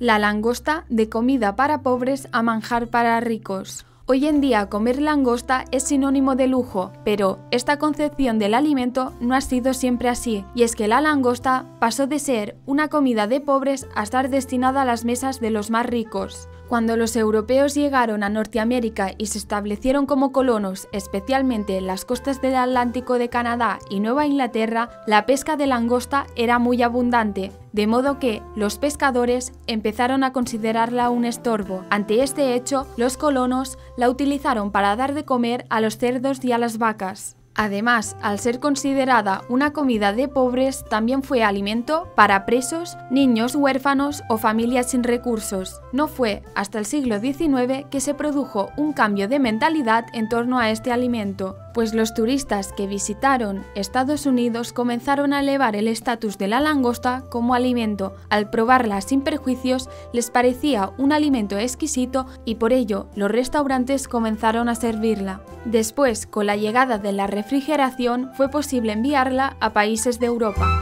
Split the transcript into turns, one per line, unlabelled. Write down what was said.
La langosta de comida para pobres a manjar para ricos. Hoy en día comer langosta es sinónimo de lujo, pero esta concepción del alimento no ha sido siempre así, y es que la langosta pasó de ser una comida de pobres a estar destinada a las mesas de los más ricos. Cuando los europeos llegaron a Norteamérica y se establecieron como colonos, especialmente en las costas del Atlántico de Canadá y Nueva Inglaterra, la pesca de langosta era muy abundante, de modo que los pescadores empezaron a considerarla un estorbo. Ante este hecho, los colonos la utilizaron para dar de comer a los cerdos y a las vacas. Además, al ser considerada una comida de pobres, también fue alimento para presos, niños huérfanos o familias sin recursos. No fue hasta el siglo XIX que se produjo un cambio de mentalidad en torno a este alimento pues los turistas que visitaron Estados Unidos comenzaron a elevar el estatus de la langosta como alimento. Al probarla sin perjuicios, les parecía un alimento exquisito y por ello los restaurantes comenzaron a servirla. Después, con la llegada de la refrigeración, fue posible enviarla a países de Europa.